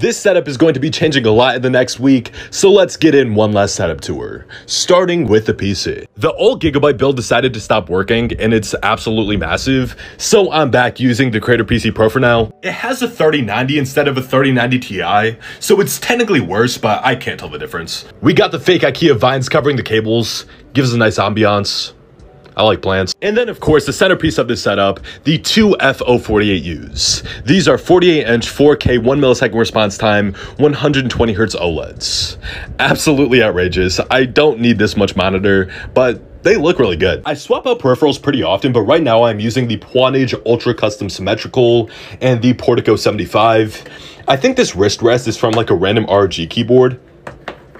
This setup is going to be changing a lot in the next week, so let's get in one last setup tour, starting with the PC. The old Gigabyte build decided to stop working, and it's absolutely massive, so I'm back using the Creator PC Pro for now. It has a 3090 instead of a 3090 Ti, so it's technically worse, but I can't tell the difference. We got the fake IKEA vines covering the cables, gives a nice ambiance. I like plants. And then, of course, the centerpiece of this setup, the two FO48Us. These are 48-inch 4K 1 millisecond response time, 120 hertz OLEDs. Absolutely outrageous. I don't need this much monitor, but they look really good. I swap out peripherals pretty often, but right now I'm using the Pwnage Ultra Custom Symmetrical and the Portico 75. I think this wrist rest is from like a random RG keyboard,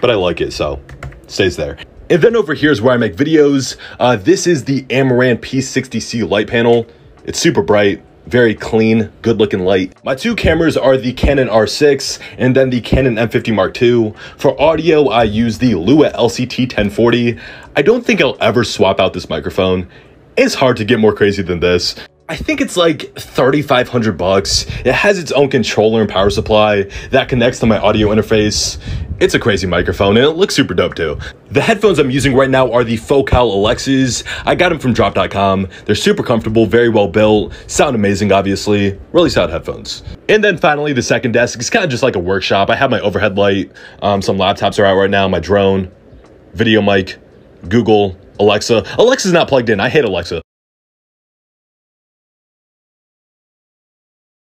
but I like it, so stays there. And then over here is where I make videos. Uh, this is the Amaran P60C light panel. It's super bright, very clean, good looking light. My two cameras are the Canon R6 and then the Canon M50 Mark II. For audio, I use the Lewitt LCT 1040. I don't think I'll ever swap out this microphone. It's hard to get more crazy than this. I think it's like 3500 bucks. It has its own controller and power supply that connects to my audio interface. It's a crazy microphone and it looks super dope too. The headphones I'm using right now are the Focal Elexes. I got them from drop.com. They're super comfortable, very well built, sound amazing obviously, really sound headphones. And then finally the second desk is kind of just like a workshop. I have my overhead light, um, some laptops are out right now, my drone, video mic, Google, Alexa. Alexa's not plugged in, I hate Alexa.